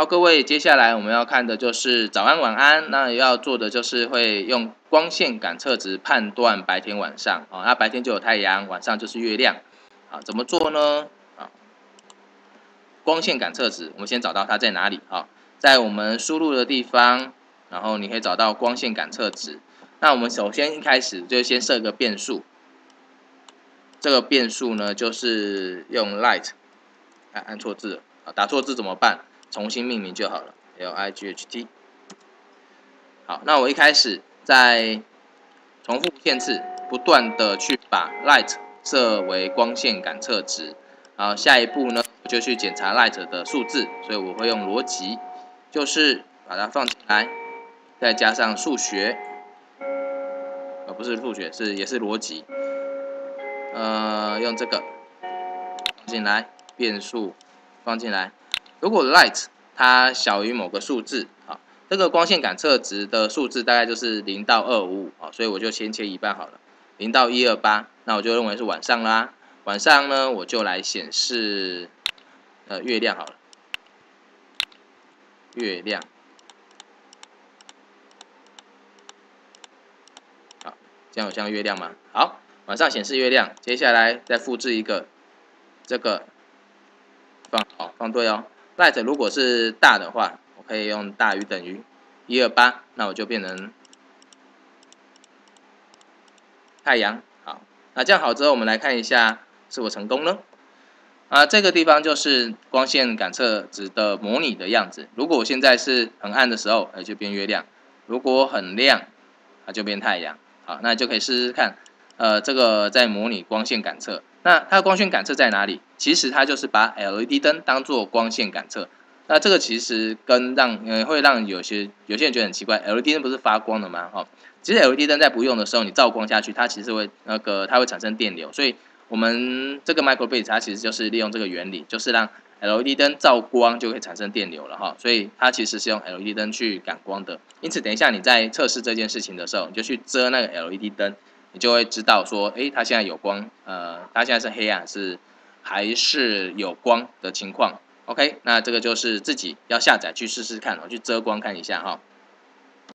好，各位，接下来我们要看的就是早安晚安。那要做的就是会用光线感测值判断白天晚上啊。那白天就有太阳，晚上就是月亮啊。怎么做呢？啊，光线感测值，我们先找到它在哪里啊？在我们输入的地方，然后你可以找到光线感测值。那我们首先一开始就先设个变数，这个变数呢就是用 light，按按错字啊，打错字怎么办？重新命名就好了，L I G H T。好，那我一开始在重复线次，不断的去把 light 设为光线感测值。好，下一步呢，我就去检查 light 的数字，所以我会用逻辑，就是把它放进来，再加上数学，呃，不是数学，是也是逻辑。呃，用这个放进来，变数放进来。如果 light 它小于某个数字，啊，这个光线感测值的数字大概就是零到二五五，啊，所以我就先切一半好了，零到一二八，那我就认为是晚上啦。晚上呢，我就来显示呃月亮好了，月亮，好，这样有像月亮吗？好，晚上显示月亮，接下来再复制一个，这个放好放对哦。Light 如果是大的话，我可以用大于等于一二八，那我就变成太阳。好，那这样好之后，我们来看一下是否成功呢？啊，这个地方就是光线感测值的模拟的样子。如果我现在是很暗的时候，哎，就变月亮；如果很亮，它就变太阳。好，那就可以试试看。呃，这个在模拟光线感测。那它的光线感测在哪里？其实它就是把 LED 灯当做光线感测。那这个其实跟让呃会让有些有些人觉得很奇怪，LED 灯不是发光的吗？哈，其实 LED 灯在不用的时候，你照光下去，它其实会那个它会产生电流。所以我们这个 microbit 它其实就是利用这个原理，就是让 LED 灯照光就会产生电流了哈。所以它其实是用 LED 灯去感光的。因此，等一下你在测试这件事情的时候，你就去遮那个 LED 灯。你就会知道说，诶，它现在有光，呃，它现在是黑暗，是还是有光的情况？OK，那这个就是自己要下载去试试看，我去遮光看一下哈。